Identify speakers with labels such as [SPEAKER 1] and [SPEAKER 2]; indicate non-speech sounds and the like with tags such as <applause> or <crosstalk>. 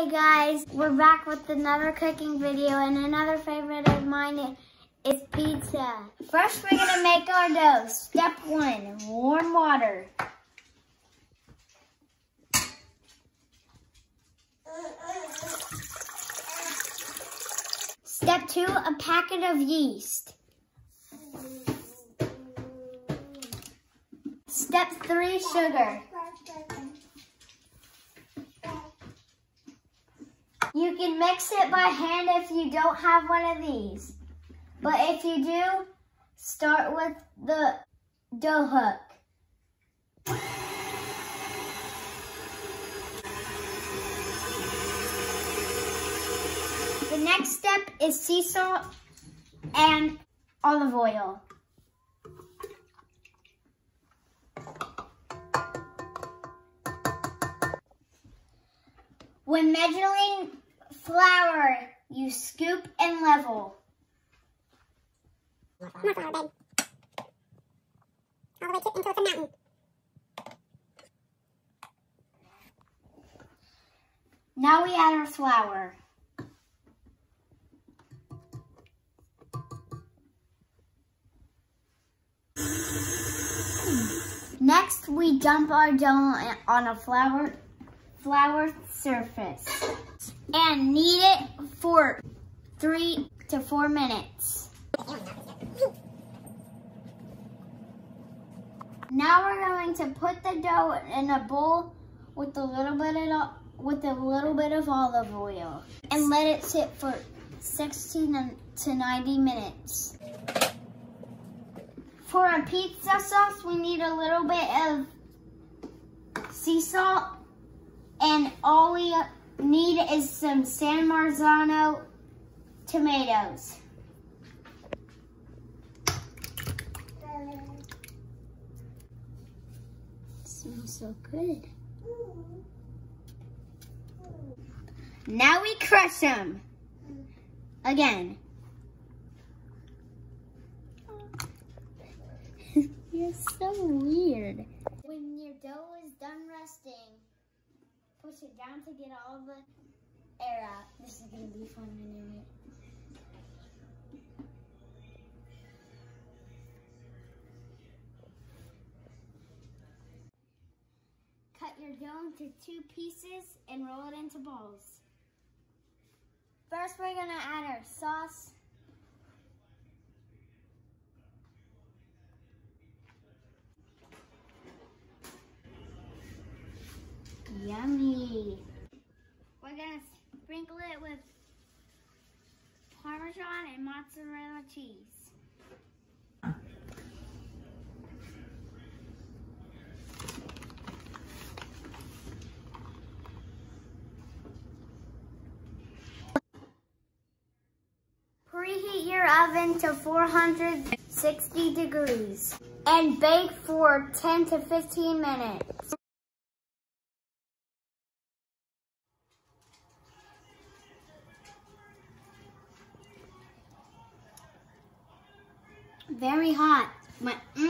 [SPEAKER 1] Hey guys, we're back with another cooking video and another favorite of mine is pizza. First we're gonna make our dough. Step one, warm water. Step two, a packet of yeast. Step three, sugar. You can mix it by hand if you don't have one of these. But if you do, start with the dough hook. The next step is sea salt and olive oil. When measuring flour, you scoop and level.
[SPEAKER 2] Not flour, babe. All the way to, until it's a mountain.
[SPEAKER 1] Now we add our flour. Next, we dump our dough on a flour flour surface and knead it for three to four minutes. Now we're going to put the dough in a bowl with a little bit of with a little bit of olive oil and let it sit for 60 to 90 minutes. For a pizza sauce, we need a little bit of sea salt and all we need is some San Marzano tomatoes. smells so good. Now we crush them. Again. <laughs> You're so weird. When your dough is done resting, push it down to get all the air out. This is gonna be fun to do it. Cut your dough into two pieces and roll it into balls. First, we're gonna add our sauce. Yummy. We're gonna sprinkle it with Parmesan and mozzarella cheese. Preheat your oven to 460 degrees and bake for 10 to 15 minutes. Very hot, but mmm.